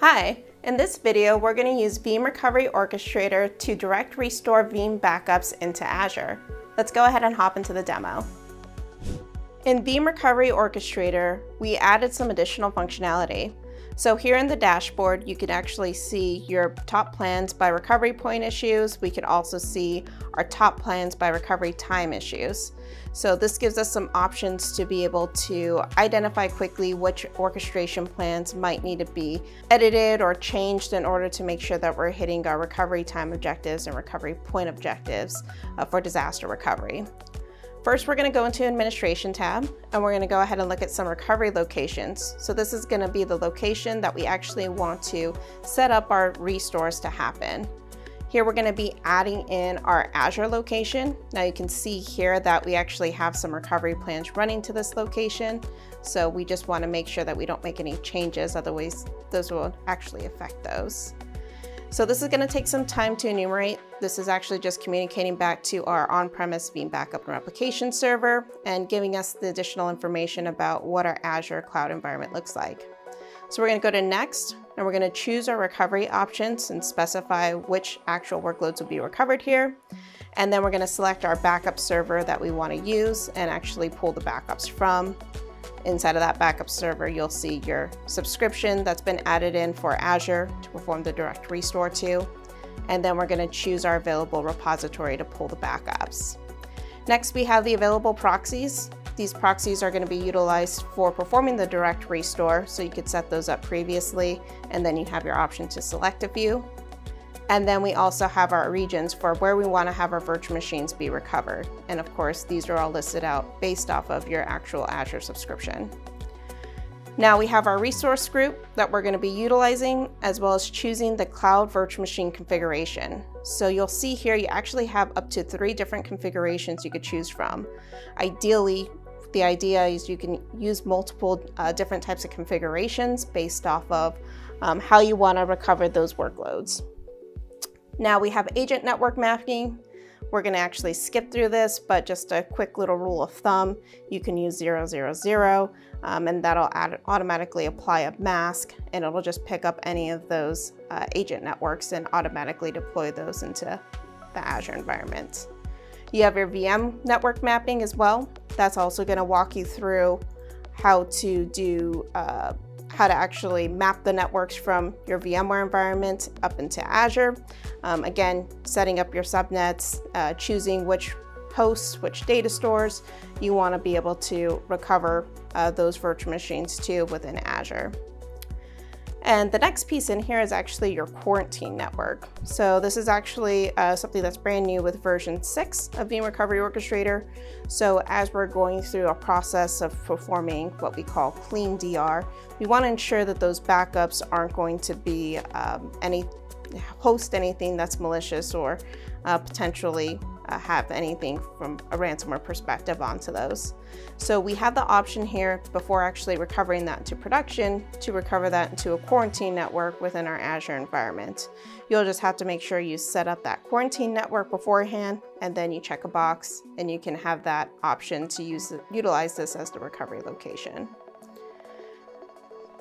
Hi, in this video we're going to use Veeam Recovery Orchestrator to direct restore Veeam backups into Azure. Let's go ahead and hop into the demo. In Veeam Recovery Orchestrator, we added some additional functionality. So here in the dashboard, you can actually see your top plans by recovery point issues. We can also see our top plans by recovery time issues. So this gives us some options to be able to identify quickly which orchestration plans might need to be edited or changed in order to make sure that we're hitting our recovery time objectives and recovery point objectives uh, for disaster recovery. First, we're gonna go into administration tab and we're gonna go ahead and look at some recovery locations. So this is gonna be the location that we actually want to set up our restores to happen. Here we're gonna be adding in our Azure location. Now you can see here that we actually have some recovery plans running to this location. So we just wanna make sure that we don't make any changes, otherwise those will actually affect those. So this is gonna take some time to enumerate. This is actually just communicating back to our on-premise Veeam Backup and Replication server and giving us the additional information about what our Azure cloud environment looks like. So we're gonna go to next and we're gonna choose our recovery options and specify which actual workloads will be recovered here. And then we're gonna select our backup server that we wanna use and actually pull the backups from. Inside of that backup server, you'll see your subscription that's been added in for Azure to perform the direct restore to. And then we're gonna choose our available repository to pull the backups. Next, we have the available proxies. These proxies are gonna be utilized for performing the direct restore, so you could set those up previously, and then you have your option to select a few. And then we also have our regions for where we want to have our virtual machines be recovered. And of course, these are all listed out based off of your actual Azure subscription. Now we have our resource group that we're going to be utilizing as well as choosing the cloud virtual machine configuration. So you'll see here you actually have up to three different configurations you could choose from. Ideally, the idea is you can use multiple uh, different types of configurations based off of um, how you want to recover those workloads. Now we have agent network mapping. We're gonna actually skip through this, but just a quick little rule of thumb, you can use 000, um, and that'll add, automatically apply a mask, and it'll just pick up any of those uh, agent networks and automatically deploy those into the Azure environment. You have your VM network mapping as well. That's also gonna walk you through how to do uh, how to actually map the networks from your VMware environment up into Azure. Um, again, setting up your subnets, uh, choosing which hosts, which data stores you want to be able to recover uh, those virtual machines to within Azure. And the next piece in here is actually your quarantine network. So this is actually uh, something that's brand new with version 6 of Veeam Recovery Orchestrator. So as we're going through a process of performing what we call clean DR, we want to ensure that those backups aren't going to be um, any host anything that's malicious or uh, potentially uh, have anything from a ransomware perspective onto those. So we have the option here before actually recovering that to production to recover that into a quarantine network within our Azure environment. You'll just have to make sure you set up that quarantine network beforehand and then you check a box and you can have that option to use utilize this as the recovery location.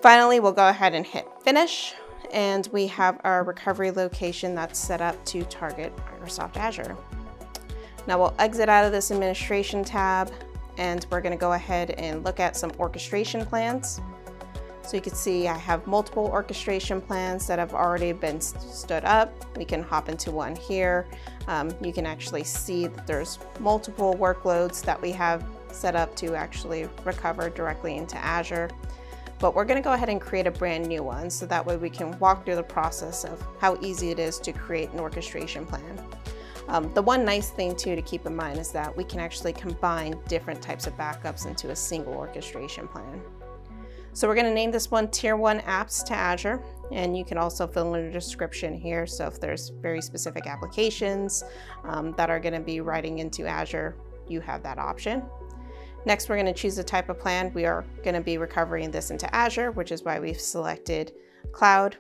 Finally, we'll go ahead and hit finish and we have our recovery location that's set up to target Microsoft Azure. Now we'll exit out of this administration tab and we're gonna go ahead and look at some orchestration plans. So you can see I have multiple orchestration plans that have already been stood up. We can hop into one here. Um, you can actually see that there's multiple workloads that we have set up to actually recover directly into Azure. But we're gonna go ahead and create a brand new one so that way we can walk through the process of how easy it is to create an orchestration plan. Um, the one nice thing too to keep in mind is that we can actually combine different types of backups into a single orchestration plan. So we're going to name this one Tier 1 Apps to Azure, and you can also fill in a description here. So if there's very specific applications um, that are going to be writing into Azure, you have that option. Next, we're going to choose the type of plan. We are going to be recovering this into Azure, which is why we've selected Cloud.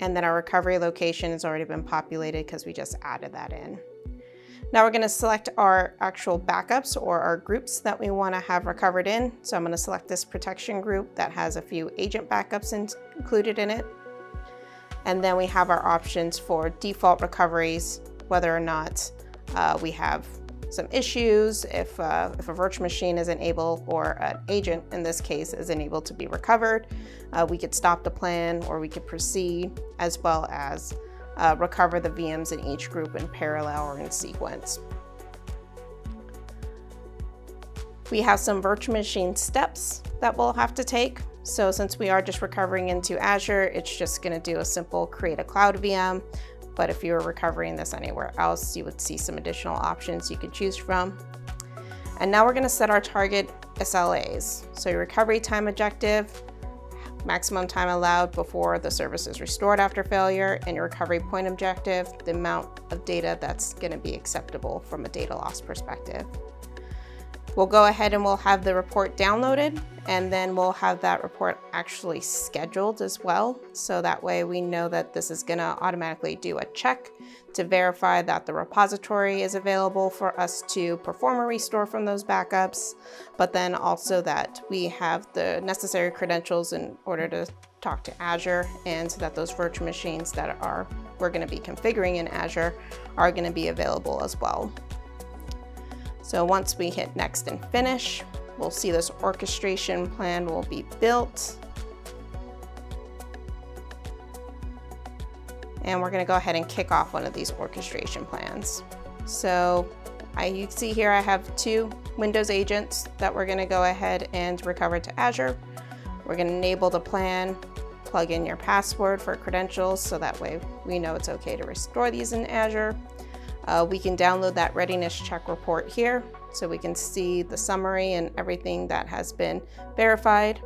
And then our recovery location has already been populated because we just added that in. Now we're gonna select our actual backups or our groups that we wanna have recovered in. So I'm gonna select this protection group that has a few agent backups in included in it. And then we have our options for default recoveries, whether or not uh, we have some issues, if, uh, if a virtual machine isn't able, or an agent in this case, isn't able to be recovered, uh, we could stop the plan or we could proceed, as well as uh, recover the VMs in each group in parallel or in sequence. We have some virtual machine steps that we'll have to take. So since we are just recovering into Azure, it's just gonna do a simple create a cloud VM. But if you were recovering this anywhere else, you would see some additional options you could choose from. And now we're gonna set our target SLAs. So your recovery time objective, maximum time allowed before the service is restored after failure, and your recovery point objective, the amount of data that's gonna be acceptable from a data loss perspective. We'll go ahead and we'll have the report downloaded and then we'll have that report actually scheduled as well. So that way we know that this is gonna automatically do a check to verify that the repository is available for us to perform a restore from those backups, but then also that we have the necessary credentials in order to talk to Azure and so that those virtual machines that are we're gonna be configuring in Azure are gonna be available as well. So once we hit next and finish, we'll see this orchestration plan will be built. And we're gonna go ahead and kick off one of these orchestration plans. So I, you see here I have two Windows agents that we're gonna go ahead and recover to Azure. We're gonna enable the plan, plug in your password for credentials so that way we know it's okay to restore these in Azure. Uh, we can download that readiness check report here so we can see the summary and everything that has been verified.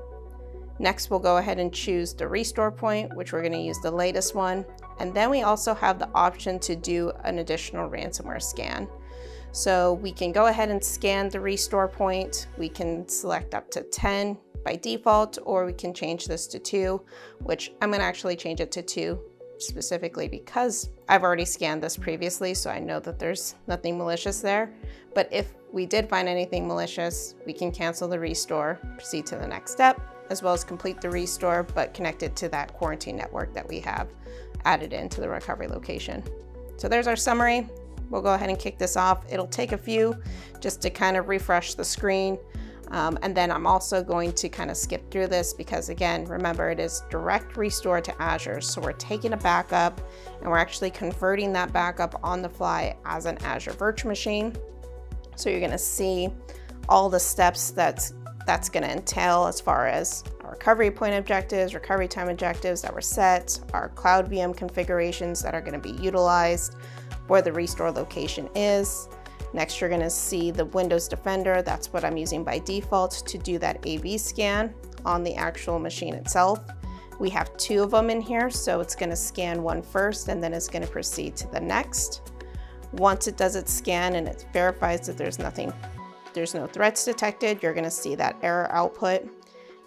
Next, we'll go ahead and choose the restore point, which we're gonna use the latest one. And then we also have the option to do an additional ransomware scan. So we can go ahead and scan the restore point. We can select up to 10 by default, or we can change this to two, which I'm gonna actually change it to two specifically because I've already scanned this previously, so I know that there's nothing malicious there. But if we did find anything malicious, we can cancel the restore, proceed to the next step, as well as complete the restore, but connect it to that quarantine network that we have added into the recovery location. So there's our summary. We'll go ahead and kick this off. It'll take a few just to kind of refresh the screen. Um, and then I'm also going to kind of skip through this because again, remember it is direct restore to Azure. So we're taking a backup and we're actually converting that backup on the fly as an Azure virtual machine. So you're gonna see all the steps that's, that's gonna entail as far as our recovery point objectives, recovery time objectives that were set, our cloud VM configurations that are gonna be utilized, where the restore location is, Next, you're gonna see the Windows Defender. That's what I'm using by default to do that AV scan on the actual machine itself. We have two of them in here, so it's gonna scan one first and then it's gonna proceed to the next. Once it does its scan and it verifies that there's nothing, there's no threats detected, you're gonna see that error output.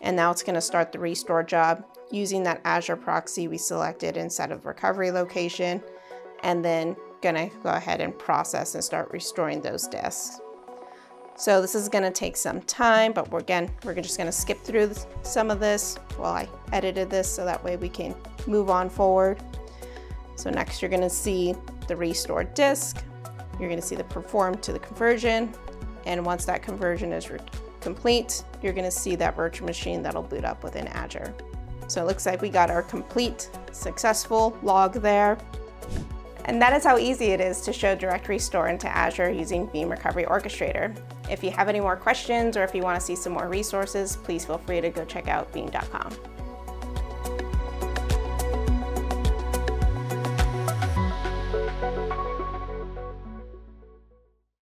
And now it's gonna start the restore job using that Azure proxy we selected instead of recovery location. And then gonna go ahead and process and start restoring those disks. So this is gonna take some time, but we're, again, we're just gonna skip through some of this while I edited this so that way we can move on forward. So next you're gonna see the restored disk. You're gonna see the perform to the conversion. And once that conversion is complete, you're gonna see that virtual machine that'll boot up within Azure. So it looks like we got our complete successful log there. And that is how easy it is to show Direct Restore into Azure using Veeam Recovery Orchestrator. If you have any more questions or if you want to see some more resources, please feel free to go check out veeam.com.